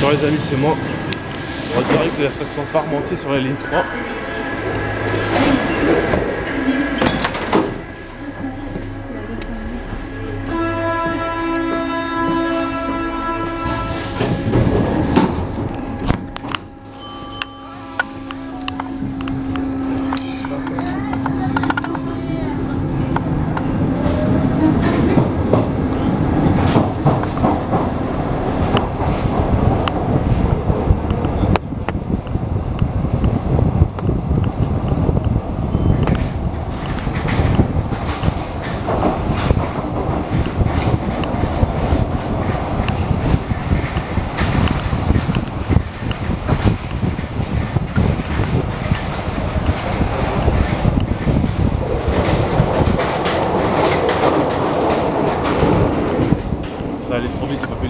Bon les amis, c'est moi. On dirait que la station Parmentier sur la ligne 3. Allait trop vite, j'ai pas pu.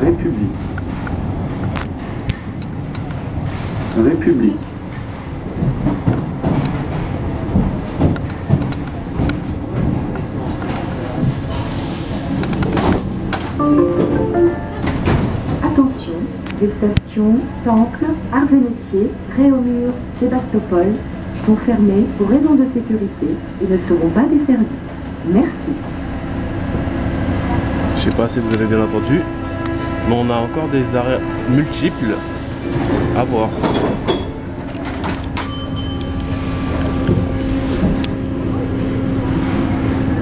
République. République. Attention, les stations Temple, Arts et Métiers, Réaumur, Sébastopol sont fermées pour raison de sécurité et ne seront pas desservies. Merci. Je sais pas si vous avez bien entendu, mais on a encore des arrêts multiples à voir.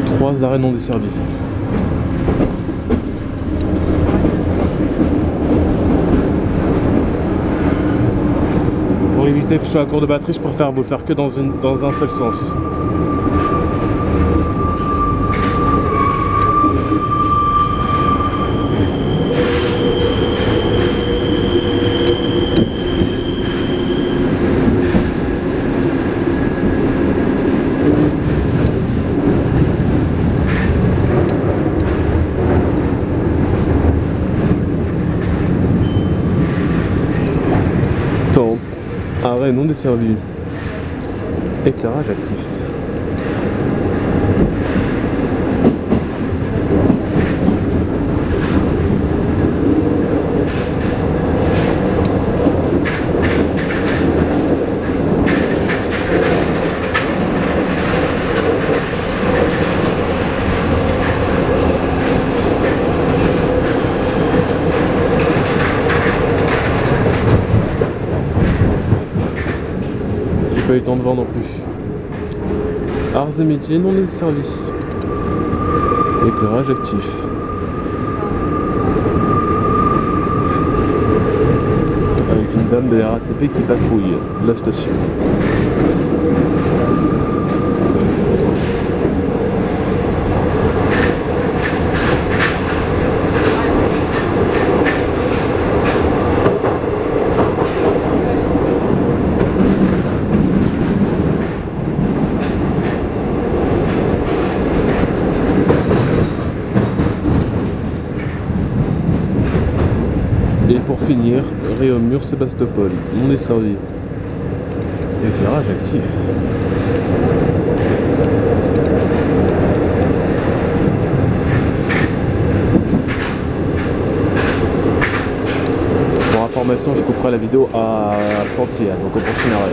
Trois arrêts non desservis. Pour éviter que je sois à court de batterie, je préfère vous faire que dans, une, dans un seul sens. Temple, non desservi. Éclairage actif. Pas eu le temps de voir non plus. Arts et métiers non desservis. Éclairage actif. Avec une dame de la RATP qui patrouille la station. Et pour finir, Réaumur Sébastopol, non desservi. Éclairage actif. Pour information, je couperai la vidéo à Sentier, donc au prochain arrêt.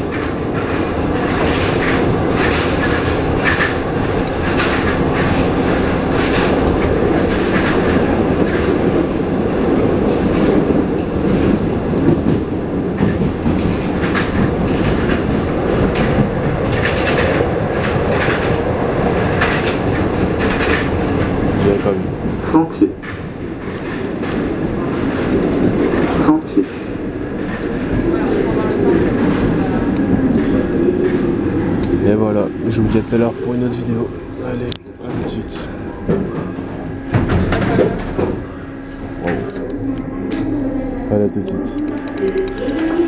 Sentier. Sentier. Et voilà, je vous dis à tout à l'heure pour une autre vidéo. Allez, à tout de suite. Allez, à tout de suite.